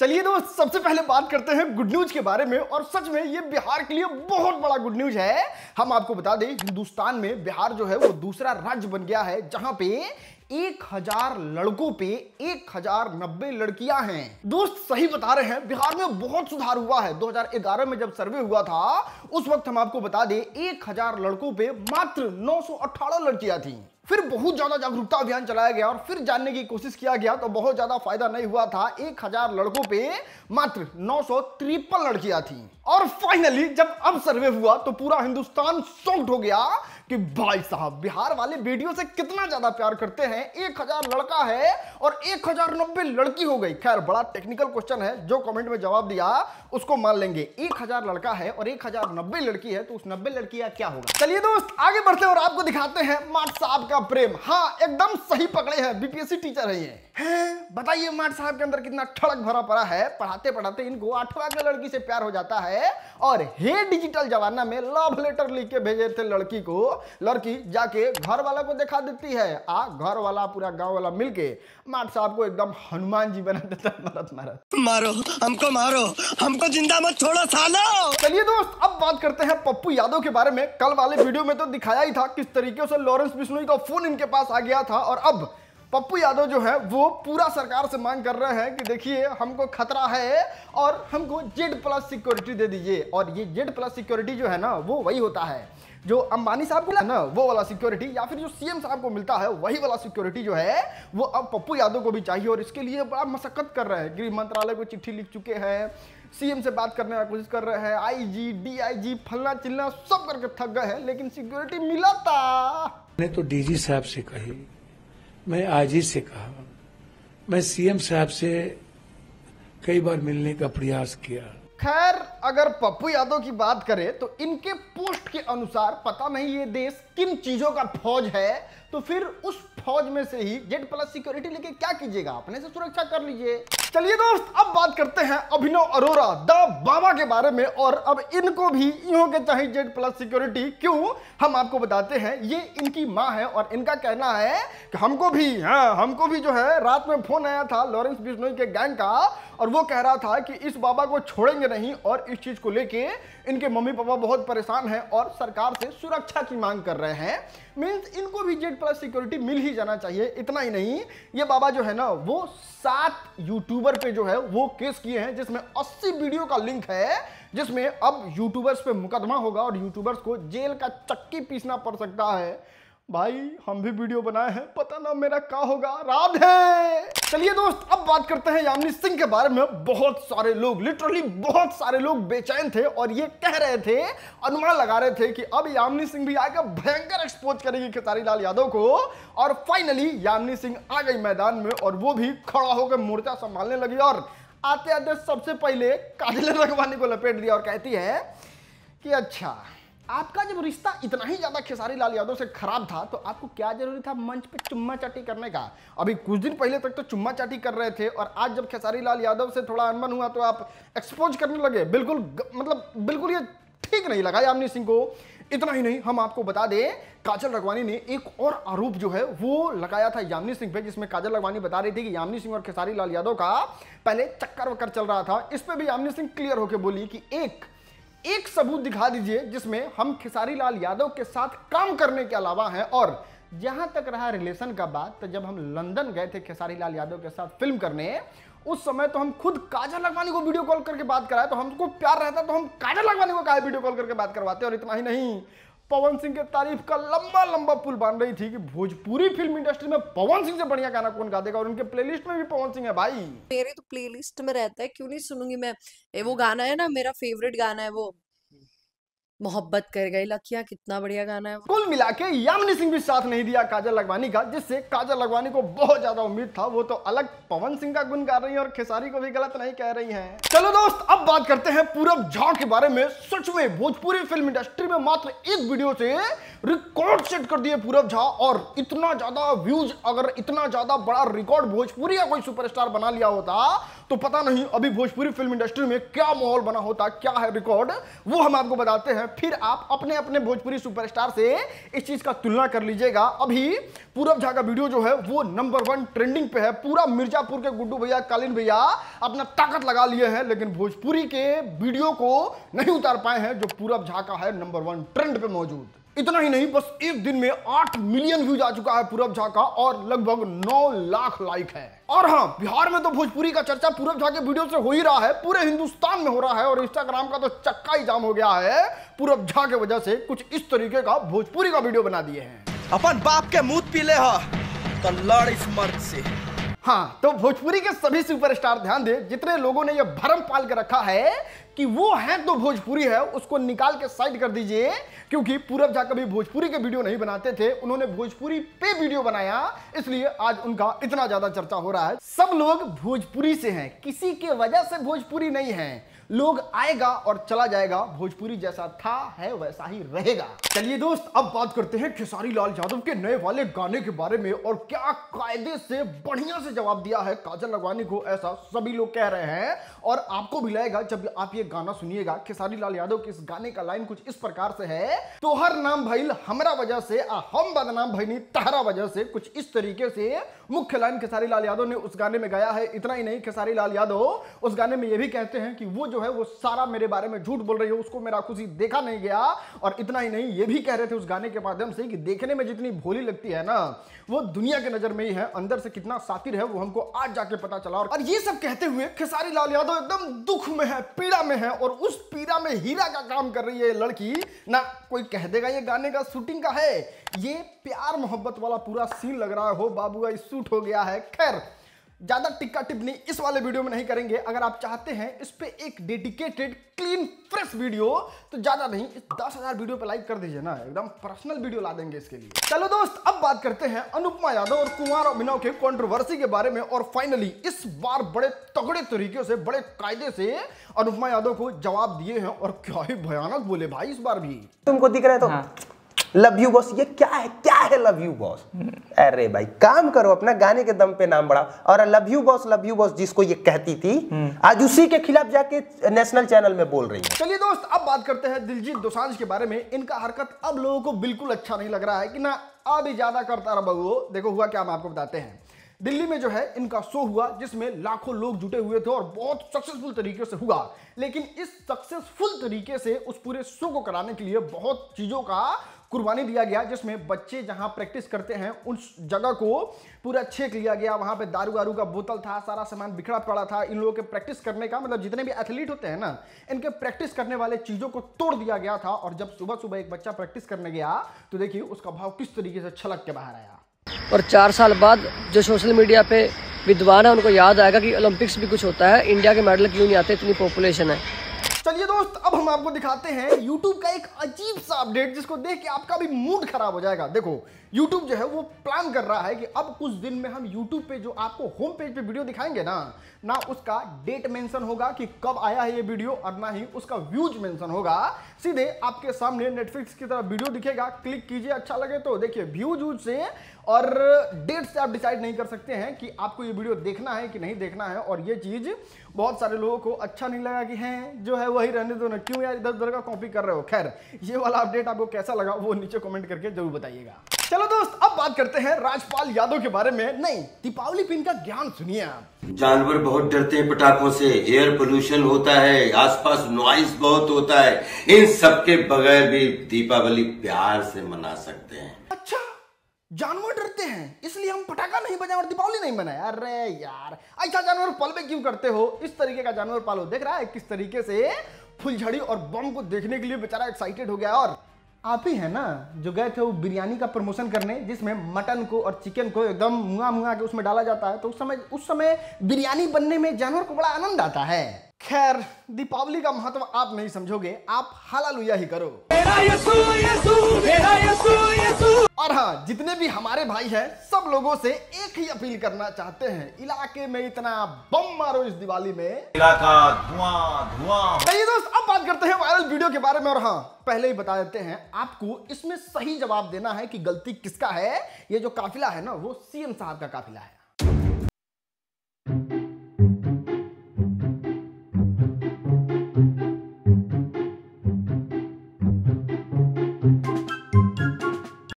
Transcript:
चलिए दोस्त, सबसे पहले बात करते हैं गुड न्यूज़ के बारे में और सच में ये बिहार के लिए बहुत बड़ा गुड न्यूज़ है। हम आपको बता दें, हिंदुस्तान में बिहार जो है वो दूसरा राज्य बन गया है, जहाँ पे एक हज़ार लड़कों पे एक हज़ार नब्बे लड़कियाँ हैं। दोस्त, सही बता रहे हैं, बिहार में बहुत सुधार हुआ है। 2011 में जब सर्वे हुआ था, उस वक्त हम आपको बता दें, एक हज़ार लड़कों पे मात्र 918 लड़कियाँ थी। फिर बहुत ज़्यादा जागरूकता अभियान चलाया गया और फिर जानने की कोशिश किया गया तो बहुत ज़्यादा फ़ायदा नहीं हुआ था। एक हज़ार लड़कों पे मात्र नौ सौ तिरपन लड़कियाँ थी। और फाइनली जब अब सर्वे हुआ तो पूरा हिंदुस्तान सॉक्ड हो गया कि भाई साहब, बिहार वाले बेटियों से कितना ज़्यादा प्यार करते हैं। एक हज़ार लड़का है और एक हज़ार नब्बे लड़की हो गई। खैर, बड़ा टेक्निकल क्वेश्चन है, जो कमेंट में जवाब दिया, उसको मान लेंगे। एक हज़ार लड़का है और एक हज़ार नब्बे लड़की है तो उस नब्बे लड़की का क्या होगा? चलिए दोस्त, आगे बढ़ते और आपको दिखाते हैं माट साहब प्रेम। हाँ एकदम सही पकड़े हैं। बीपीएससी टीचर है ये। बताइए माट साहब के अंदर कितना ठड़क भरा पड़ा है। पढ़ाते पढ़ाते इनको आठवा के लड़की से प्यार हो जाता है। और हे डिजिटल जमाना में लव लेटर लिख के भेजे थे लड़की को। लड़की जाके घर वाला को दिखा देती है। आ घर वाला पूरा गाँव वाला मिलके माट साहब को एकदम हनुमान जी बना देता है मरत मरत मारो हमको मारो। हमको ज़िंदा मत छोड़ो सालो। चलिए दोस्त अब बात करते हैं पप्पू यादव के बारे में। कल वाले वीडियो में तो दिखाया ही था किस तरीके से लॉरेंस बिश्नोई का फ़ोन इनके पास आ गया था और अब पप्पू यादव जो है, वो पूरा सरकार से मांग कर रहे हैं कि देखिए, हमको खतरा है और हमको जेड प्लस सिक्योरिटी दे दीजिए। और ये जेड प्लस सिक्योरिटी जो है ना, वो वही होता है। जो अंबानी साहब को ना, वो वाला सिक्योरिटी, या फिर जो सीएम साहब को मिलता है, वही वाला सिक्योरिटी जो है, वो अब पप्पू यादव को भी चाहिए। और इसके लिए बड़ा मशक्कत कर रहे हैं। गृह मंत्रालय को चिट्ठी लिख चुके हैं। सीएम से बात करने का कोशिश कर रहे हैं। आईजी डीआईजी फलना चिल्ला सब करके थक गए हैं लेकिन सिक्योरिटी मिला था। मैंने तो डीजी साहब से कही। मैं आजी से कहा। मैं सीएम साहब से कई बार मिलने का प्रयास किया। खैर अगर पप्पू यादव की बात करें तो इनके पोस्ट के अनुसार पता नहीं ये देश किन चीज़ों का फौज है तो फिर उस फौज में से ही जेड प्लस सिक्योरिटी लेके क्या कीजिएगा? अपने से सुरक्षा कर लीजिए। चलिए दोस्त, अब बात करते हैं अभिनव अरोरा, द बाबा के बारे में। और अब इनको भी इहो के चाहिए जेड प्लस सिक्योरिटी क्यों? हम आपको बताते हैं, ये इनकी माँ है और इनका कहना है कि हमको भी हाँ हमको भी जो है, रात में फ़ोन आया था लॉरेंस बिश्नोई के गैंग का और वो कह रहा था कि इस बाबा को छोड़ेंगे नहीं और इस चीज़ को लेके इनके मम्मी पापा बहुत परेशान हैं और सरकार से सुरक्षा की मांग कर रहे हैं। मीन्स इनको भी जेड प्लस सिक्योरिटी मिल ही जाना चाहिए, इतना ही नहीं। ये बाबा जो है ना, वो सात यूट्यूबर पे जो है, वो केस किए हैं, जिसमें 80 वीडियो का लिंक है, जिसमें अब यूट्यूबर्स पे मुकदमा होगा और यूट्यूबर्स को जेल का चक्की पीसना पड़ सकता है। भाई, हम भी वीडियो बनाए हैं, पता ना मेरा क्या होगा। राधे! चलिए दोस्त, अब बात करते हैं यामिनी सिंह के बारे में। बहुत सारे लोग लिटरली बहुत सारे लोग बेचैन थे और ये कह रहे थे, अनुमान लगा रहे थे कि अब यामिनी सिंह भी आकर भयंकर एक्सपोज करेगी खेसारी लाल यादव को। और फाइनली यामिनी सिंह आ गई मैदान में और वो भी खड़ा होकर मोर्चा संभालने लगी और आते आते सबसे पहले काजल रखवानी को लपेट दिया और कहती है कि अच्छा आपका जब रिश्ता इतना ही ज़्यादा खेसारी लाल यादव से खराब था तो आपको क्या ज़रूरी था मंच पे चुम्मा चाटी करने का? अभी कुछ दिन पहले तक तो चुम्मा चाटी कर रहे थे, और आज जब खेसारी लाल यादव से थोड़ा अनबन हुआ तो आप एक्सपोज करने लगे। बिल्कुल मतलब बिल्कुल ये ठीक नहीं लगा यामिनी सिंह को। इतना ही नहीं, हम आपको बता दें, काजल रगवानी ने एक और आरोप जो है, वो लगाया था यामिनी सिंह पे, जिसमें काजल रगवानी बता रही थी कि यामिनी सिंह और खेसारी लाल यादव का पहले चक्कर वक्कर चल रहा था। इस पे भी यामिनी सिंह क्लियर होकर बोली कि एक एक सबूत दिखा दीजिए, जिसमें हम खेसारी लाल यादव के साथ काम करने के अलावा हैं और जहाँ तक रहा रिलेशन का बात तो जब हम लंदन गए थे खेसारी लाल यादव के साथ फ़िल्म करने, उस समय तो हम खुद काजल लगवानी को वीडियो कॉल करके बात कराए तो हमको प्यार रहता तो हम काजल लगवानी को कहा वीडियो कॉल करके बात करवाते, और इतना ही नहीं। पवन सिंह के तारीफ़ का लंबा लंबा पुल बाँध रही थी कि भोजपुरी फ़िल्म इंडस्ट्री में पवन सिंह से बढ़िया गाना कौन गा देगा और उनके प्लेलिस्ट में भी पवन सिंह है भाई। मेरे तो प्लेलिस्ट में रहता है, क्यों नहीं सुनूँगी मैं? ए वो गाना है ना, मेरा फेवरेट गाना है वो। मोहब्बत कर गई लकिया कितना बढ़िया गाना है कुल मिला के यामिनी सिंह भी साथ नहीं दिया काजल लगवानी का, जिससे काजल लगवानी को बहुत ज़्यादा उम्मीद था। वो तो अलग पवन सिंह का गुण गा रही है और खेसारी को भी गलत नहीं कह रही है। चलो दोस्त, अब बात करते हैं पूरब झा के बारे में। सच में भोजपुरी फ़िल्म इंडस्ट्री में मात्र एक वीडियो से रिकॉर्ड सेट कर दिए पूरब झा और इतना ज़्यादा व्यूज़ अगर इतना ज़्यादा बड़ा रिकॉर्ड भोजपुरी का कोई सुपरस्टार बना लिया होता तो पता नहीं अभी भोजपुरी फ़िल्म इंडस्ट्री में क्या माहौल बना होता, क्या है रिकॉर्ड वो हम आपको बताते हैं। फिर आप अपने अपने भोजपुरी सुपरस्टार से इस चीज़ का तुलना कर लीजिएगा। अभी पूरब झा का वीडियो जो है, वो नंबर वन ट्रेंडिंग पे है। पूरा मिर्जापुर के गुड्डू भैया, कालीन भैया अपना ताकत लगा लिए हैं, लेकिन भोजपुरी के वीडियो को नहीं उतार पाए हैं, जो पूरब झा का है नंबर वन ट्रेंड पे मौजूद। इतना ही नहीं बस एक दिन में आठ मिलियन व्यूज़ आ चुका है पूरब झा का और लगभग नौ लाख लाइक है। और हाँ बिहार में तो भोजपुरी का चर्चा पूरब झा के वीडियो से हो ही रहा है पूरे हिंदुस्तान में हो रहा है और इंस्टाग्राम का तो चक्का ही जाम हो गया है। पूरब झा के वजह से कुछ इस तरीके का भोजपुरी का वीडियो बना दिए हैं। अपन बाप के मुँह पीले ह। तो लड़ इस मर्द से। हाँ तो भोजपुरी के सभी सुपरस्टार ध्यान दे जितने लोगों ने यह भरम पाल के रखा है कि वो है तो भोजपुरी है, उसको निकाल के साइड कर दीजिए, क्योंकि पूरब झा कभी भोजपुरी के वीडियो नहीं बनाते थे, उन्होंने भोजपुरी पे वीडियो बनाया, इसलिए आज उनका इतना ज़्यादा चर्चा हो रहा है। सब लोग भोजपुरी से हैं, किसी के वजह से भोजपुरी नहीं है। लोग आएगा और चला जाएगा, भोजपुरी जैसा था, है, वैसा ही रहेगा। चलिए दोस्त, अब बात करते हैं खेसारी लाल यादव के नए वाले गाने के बारे में और क्या कायदे से बढ़िया से जवाब दिया है काजल लगवानी को, ऐसा सभी लोग कह रहे हैं। और आपको भी लगेगा, जब आप ये गाना सुनिएगा, खेसारी लाल यादव के इस गाने का लाइन कुछ इस प्रकार से है तोहर नाम भइल हमारा वजह से हम बदनाम भइनी तहरा वजह से, कुछ इस तरीके से मुख्य लाइन खेसारी लाल यादव ने उस गाने में गाया है। इतना ही नहीं, खेसारी लाल यादव उस गाने में यह भी कहते हैं कि वो जो है वो सारा मेरे बारे में झूठ बोल रही है, उसको मेरा खुशी देखा नहीं गया। और इतना ही नहीं, ये भी कह रहे थे उस गाने के माध्यम से कि देखने में जितनी भोली लगती है ना, वो दुनिया के नज़र में ही है, अंदर से कितना सातिर है वो हमको आज जाके पता चला। और ये सब कहते हुए खेसारी लाल यादव एकदम दुख में है, पीड़ा में है, और उस पीड़ा में हीरा का काम कर रही है लड़की। ना, कोई कह देगा ये गाने का शूटिंग का है? ये प्यार मोहब्बत वाला पूरा सीन लग रहा हो, बाबू का शूट हो गया है। खैर ज़्यादा टिक्का टिप्पणी इस वाले वीडियो में नहीं करेंगे। अगर आप चाहते हैं इस पे एक डेडिकेटेड क्लीन फ्रेश वीडियो तो ज़्यादा नहीं इस दस हज़ार वीडियो पे लाइक कर दीजिए ना। एकदम पर्सनल वीडियो ला देंगे इसके लिए। चलो दोस्त अब बात करते हैं अनुपमा यादव और कुमार अभिनव के कंट्रोवर्सी के बारे में और फाइनली इस बार बड़े तगड़े तरीके से बड़े कायदे से अनुपमा यादव को जवाब दिए हैं और क्या ही भयानक बोले भाई इस बार भी। तुमको दिख रहा है तो लव यू बॉस ये क्या है? क्या है लव यू बॉस अरे भाई काम करो अपना गाने के दम पे नाम बढ़ाओ। और love you boss love you boss जिसको ये कहती थी आज उसी के खिलाफ जाके नेशनल चैनल में बोल रही है। चलिए दोस्त अब बात करते हैं दिलजीत दोसांझ के बारे में। इनका हरकत अब लोगों को बिल्कुल अच्छा नहीं लग रहा है कि ना अभी ज़्यादा करता रहा बबू देखो हुआ क्या हम आपको बताते हैं। दिल्ली में जो है इनका शो हुआ जिसमें लाखों लोग जुटे हुए थे और बहुत सक्सेसफुल तरीके से हुआ। लेकिन इस सक्सेसफुल तरीके से उस पूरे शो को कराने के लिए बहुत चीज़ों का कुर्बानी दिया गया, जिसमें बच्चे जहाँ प्रैक्टिस करते हैं उस जगह को पूरा छेक लिया गया। वहाँ पे दारू वारू का बोतल था, सारा सामान बिखरा पड़ा था। इन लोगों के प्रैक्टिस करने का मतलब जितने भी एथलीट होते हैं ना, इनके प्रैक्टिस करने वाले चीज़ों को तोड़ दिया गया था। और जब सुबह सुबह एक बच्चा प्रैक्टिस करने गया तो देखिए उसका भाव किस तरीके से छलक के बाहर आया। और चार साल बाद जो सोशल मीडिया पे विद्वान है, उनको याद आएगा कि ओलंपिक्स भी कुछ होता है। इंडिया के मेडल क्यों नहीं आते? इतनी पॉपुलेशन है। चलिए दोस्त, अब हम आपको दिखाते हैं YouTube का एक अजीब सा अपडेट जिसको देख के आपका भी मूड खराब हो जाएगा। देखो YouTube जो है वो प्लान कर रहा है कि अब कुछ दिन में हम YouTube पे जो आपको होम पेज पे वीडियो दिखाएँगे ना ना उसका डेट मेंशन होगा कि कब आया है ये वीडियो और ना ही उसका व्यूज़ मेंशन होगा। सीधे आपके सामने नेटफ्लिक्स की तरह वीडियो दिखेगा क्लिक कीजिए अच्छा लगे तो देखिए व्यूज़ व्यूज़ से और डेट से आप डिसाइड नहीं कर सकते हैं कि आपको ये वीडियो देखना है कि नहीं देखना है और ये चीज़ बहुत सारे लोगों को अच्छा नहीं लगा कि हैं, जो है वही रहने दो ना, क्यों यार इधर उधर का कॉपी कर रहे हो? खैर, ये वाला अपडेट आपको कैसा लगा वो नीचे कमेंट करके ज़रूर बताइएगा। चलो दोस्त अब बात करते हैं राजपाल यादव के बारे में। नहीं दीपावली पिन का ज्ञान सुनिए आप। जानवर बहुत डरते हैं पटाखों से। एयर पोल्यूशन होता है आसपास नॉइस बहुत होता है। इन सब के बगैर भी दीपावली प्यार से मना सकते हैं। अच्छा जानवर डरते हैं इसलिए हम पटाखा नहीं बजाए और दीपावली नहीं बनाए अरे यार ऐसा जानवर पलबे क्यों करते हो? इस तरीके का जानवर पालो। देख रहा है किस तरीके से फुलझड़ी और बम को देखने के लिए बेचारा एक्साइटेड हो गया और आप ही है ना, जो गए थे वो बिरयानी का प्रमोशन करने, जिसमें मटन को और चिकन को एकदम मुआ मुआ के उसमें डाला जाता है तो उस समय उस समय बिरयानी बनने में जानवर को बड़ा आनंद आता है। खैर दीपावली का महत्व आप नहीं समझोगे आप हालालुया ही करो। और हाँ जितने भी हमारे भाई हैं सब लोगों से एक ही अपील करना चाहते हैं इलाके में इतना बम मारो इस दिवाली में। इलाका धुआँ धुआँ चलिए दोस्त अब बात करते हैं वायरल वीडियो के बारे में और हाँ पहले ही बता देते हैं आपको इसमें सही जवाब देना है कि गलती किसका है? ये जो काफिला है ना वो सीएम साहब का काफिला है।